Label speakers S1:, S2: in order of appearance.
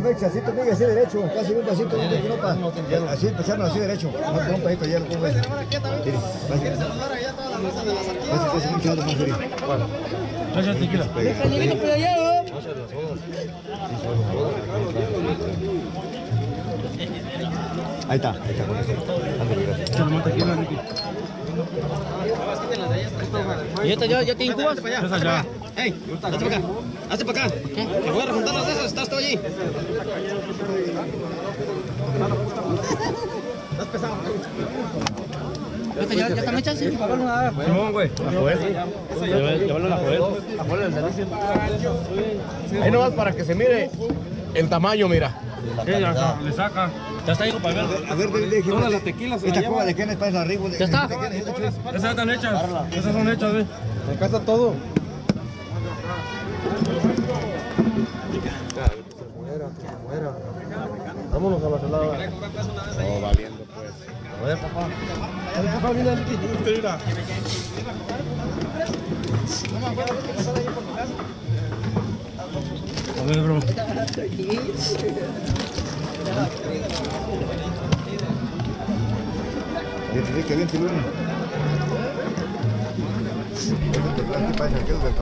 S1: Mex, así te así derecho, casi un pasito, no, pa- así, empezarnos así derecho, no mire.
S2: Gracias, tequila.
S1: Ahí está, ahí está,
S3: ¿Y esta ya, ya tiene cubas?
S2: Esa ya.
S3: ¡Ey! Hazte para acá. Hazte para acá. Te voy a rejuntar las de esas. Estás tú allí. Estás pesado. ¿Esta ya, ya hechas? Sí.
S2: Simón, güey. La juez. Llévalo a la juez. La juez del servicio.
S4: Ahí nomás para que se mire el tamaño, mira.
S2: Le saca. Ya está, hijo, para ver.
S1: A ver,
S2: Todas las tequilas se la
S1: Esta cuba de quién está en arriba.
S3: Ya está.
S2: Esas están hechas. Esas son hechas, güey.
S4: En casa todo. Vámonos a la celada. Oh, valiendo pues. A ver, papá. A ver, papá, mira.
S1: Este, este, este, este, este, este,